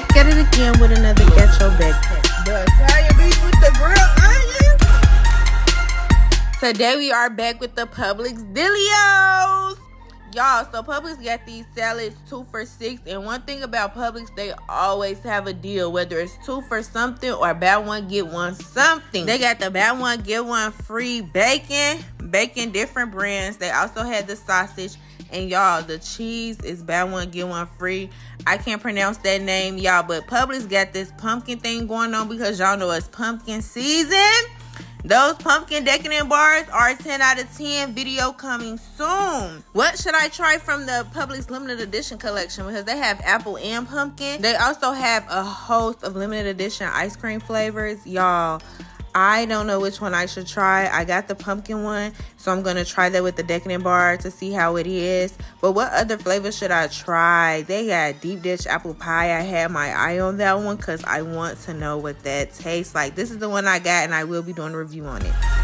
back at it again with another Get Your. The. Today we are back with the Publix Delios. Y'all, so Publix got these salads two for six. And one thing about Publix, they always have a deal, whether it's two for something or buy one, get one something. They got the buy one, get one free bacon, bacon, different brands. They also had the sausage. And y'all, the cheese is buy one, get one free. I can't pronounce that name, y'all, but Publix got this pumpkin thing going on because y'all know it's pumpkin season. Those pumpkin decadent bars are 10 out of 10 video coming soon. What should I try from the Publix limited edition collection? Because they have apple and pumpkin. They also have a host of limited edition ice cream flavors. Y'all, I don't know which one I should try. I got the pumpkin one, so I'm going to try that with the decadent bar to see how it is. But what other flavor should I try? They got deep dish apple pie. I had my eye on that one because I want to know what that tastes like. This is the one I got, and I will be doing a review on it.